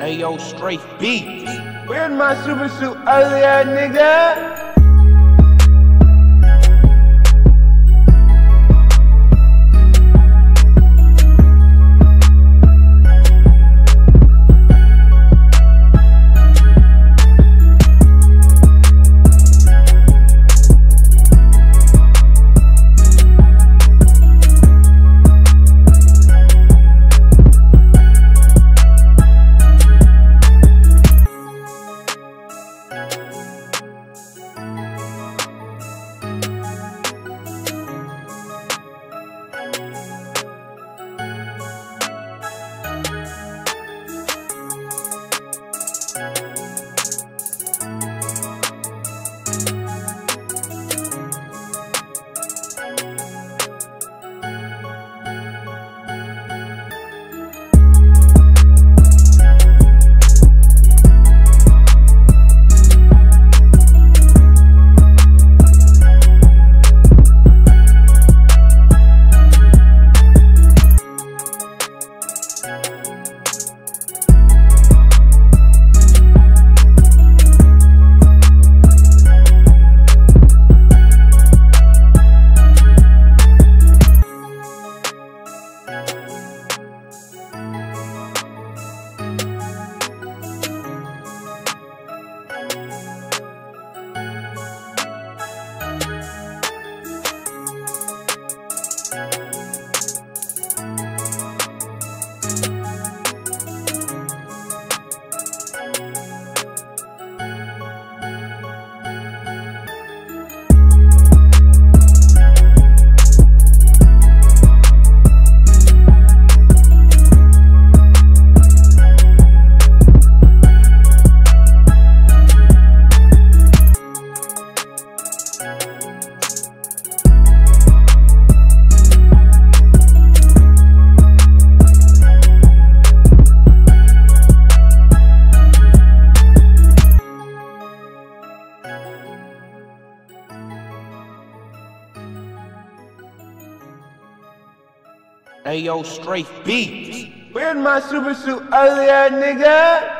Ayo, Strafe beat. Where's my super suit, ugly ass nigga? Ayo, Strafe beat. Where's my super suit, ugly ass nigga?